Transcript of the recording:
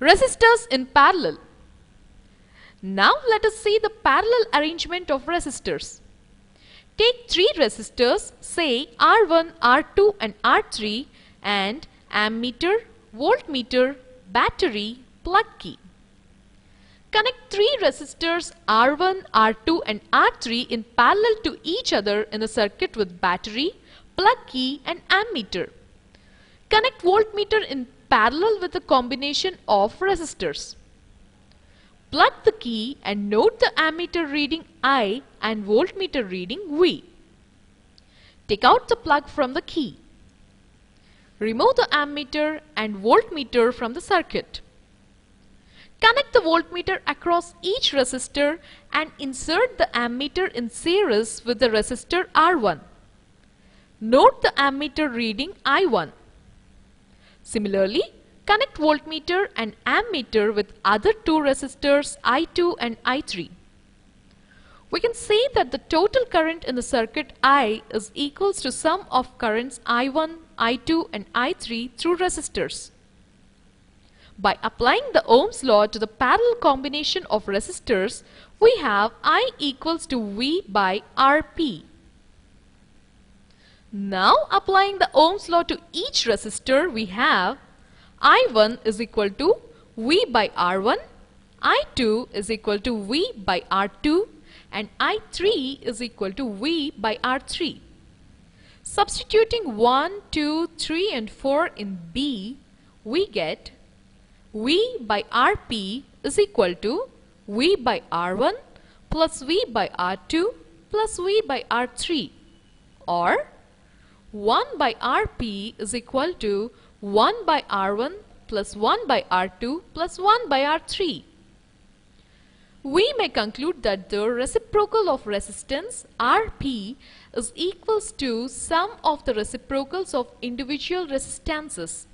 Resistors in parallel. Now let us see the parallel arrangement of resistors. Take three resistors, say R1, R2 and R3 and ammeter, voltmeter, battery, plug key. Connect three resistors R1, R2 and R3 in parallel to each other in a circuit with battery, plug key and ammeter. Connect voltmeter in parallel with a combination of resistors. Plug the key and note the ammeter reading I and voltmeter reading V. Take out the plug from the key. Remove the ammeter and voltmeter from the circuit. Connect the voltmeter across each resistor and insert the ammeter in series with the resistor R1. Note the ammeter reading I1. Similarly, connect voltmeter and ammeter with other two resistors I2 and I3. We can see that the total current in the circuit I is equals to sum of currents I1, I2 and I3 through resistors. By applying the Ohm's law to the parallel combination of resistors, we have I equals to V by Rp. Now applying the Ohm's law to each resistor, we have I1 is equal to V by R1, I2 is equal to V by R2 and I3 is equal to V by R3. Substituting 1, 2, 3 and 4 in B, we get V by Rp is equal to V by R1 plus V by R2 plus V by R3 or 1 by Rp is equal to 1 by R1 plus 1 by R2 plus 1 by R3. We may conclude that the reciprocal of resistance Rp is equals to sum of the reciprocals of individual resistances